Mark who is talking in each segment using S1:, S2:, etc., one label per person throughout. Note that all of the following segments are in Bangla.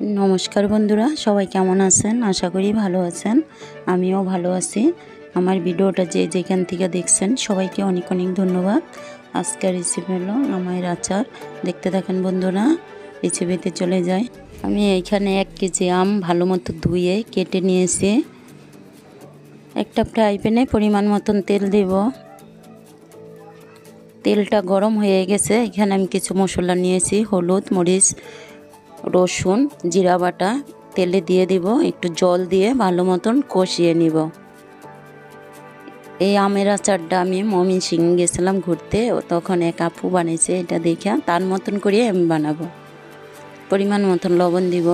S1: নমস্কার বন্ধুরা, সবাই কেমন আছেন? আশা করি ভালো আছেন। আমিও ভালো আছি। আমার ভিডিওটা যে যেখান থেকে দেখছেন, সবাইকে অনেক অনেক ধন্যবাদ। আজকের রেসিপি হলো আমার আচার। দেখতে থাকেন বন্ধুরা রেসিপিতে চলে যায় আমি এইখানে এক কেজি আম ভালো মতো ধুয়ে কেটে নিয়েছি। একটা ফ্রাই প্যানে পরিমাণ মতন তেল দেব। তেলটা গরম হয়ে গেছে। এখানে আমি কিছু মশলা নিয়েছি, হলুদ, মরিচ রসুন, জিরা বাটা, তেলে দিয়ে দিব, একটু জল দিয়ে ভালো মতন কষিয়ে নিব। এই আমের আচারটা আমি মমিন সিং গেছিলাম ঘুরতে তখন এক আপু বানিয়েছে এটা দেখে, তার মতন করে আমি বানাবো। পরিমাণ মতন লবণ দিব।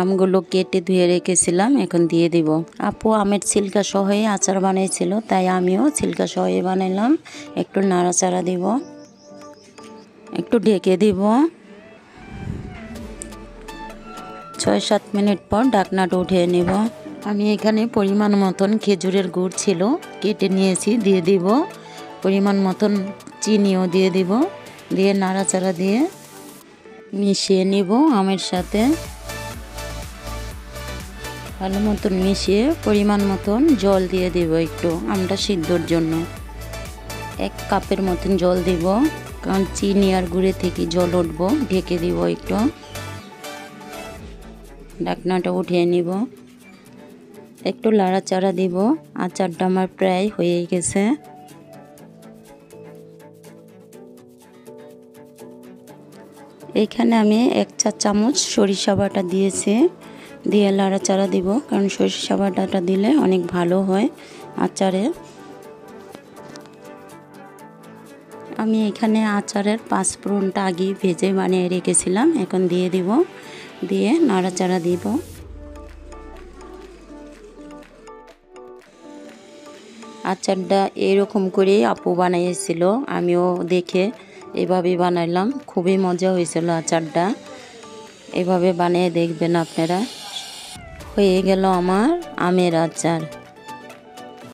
S1: আমগুলো কেটে ধুয়ে রেখেছিলাম, এখন দিয়ে দিব। আপু আমের ছিলকা সহই আচার বানিয়েছিল, তাই আমিও ছিলকা সহই বানাইলাম, একটু নাড়াচাড়া দিব। একটু ঢেকে দিব। ছয় সাত মিনিট পর ডাকনাটা উঠিয়ে নেব। আমি এখানে পরিমাণ মতন খেজুরের গুড় ছিল, কেটে নিয়েছি, দিয়ে দিব। পরিমাণ মতন চিনিও দিয়ে দিব, দিয়ে নাড়াচাড়া দিয়ে মিশিয়ে নিব আমের সাথে। ভালো মতন মিশিয়ে পরিমাণ মতন জল দিয়ে দেব একটু, আমটা সিদ্ধর জন্য। এক কাপের মতন জল দিব। কারণ চিনি আর গুঁড়ে থেকে জল উঠবো, ঢেকে দিব একটু। ঢাকনাটা উঠিয়ে নিব। একটু লাড়াচাড়া দিব, আচারটা আমার প্রায় হয়ে গেছে। এখানে আমি এক চা চামচ সরিষা বাটা দিয়েছি, দিয়ে লাড়াচাড়া দিব, কারণ সরিষা বাটাটা দিলে অনেক ভালো হয় আচারে। আমি এখানে আচারের পাঁচ পাঁচফোড়নটা আগে ভেজে বানিয়ে রেখেছিলাম। এখন দিয়ে দিব। দিয়ে নাড়াচাড়া দিব। আচারটা এরকম করে আপু বানিয়েছিল। আমিও দেখে এভাবে বানাইলাম। খুবই মজা হয়েছিল আচারটা। এভাবে বানিয়ে দেখবেন আপনারা। হয়ে গেল আমার আমের আচার।